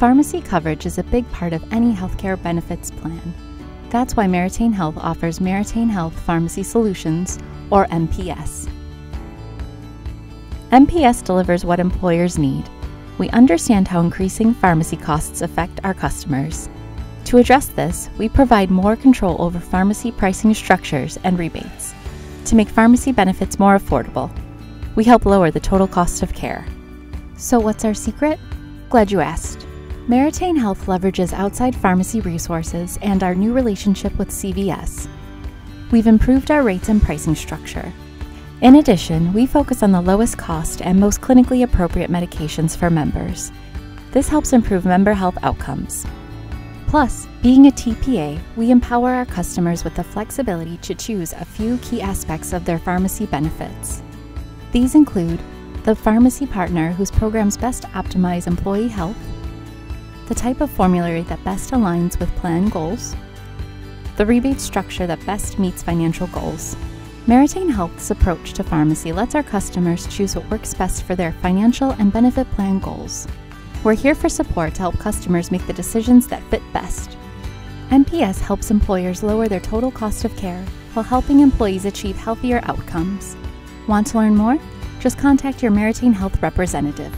Pharmacy coverage is a big part of any healthcare benefits plan. That's why Meritain Health offers Meritain Health Pharmacy Solutions, or MPS. MPS delivers what employers need. We understand how increasing pharmacy costs affect our customers. To address this, we provide more control over pharmacy pricing structures and rebates to make pharmacy benefits more affordable. We help lower the total cost of care. So, what's our secret? Glad you asked. Meritain Health leverages outside pharmacy resources and our new relationship with CVS. We've improved our rates and pricing structure. In addition, we focus on the lowest cost and most clinically appropriate medications for members. This helps improve member health outcomes. Plus, being a TPA, we empower our customers with the flexibility to choose a few key aspects of their pharmacy benefits. These include the pharmacy partner whose programs best optimize employee health, the type of formulary that best aligns with plan goals, the rebate structure that best meets financial goals. Meritain Health's approach to pharmacy lets our customers choose what works best for their financial and benefit plan goals. We're here for support to help customers make the decisions that fit best. MPS helps employers lower their total cost of care while helping employees achieve healthier outcomes. Want to learn more? Just contact your Meritain Health representative.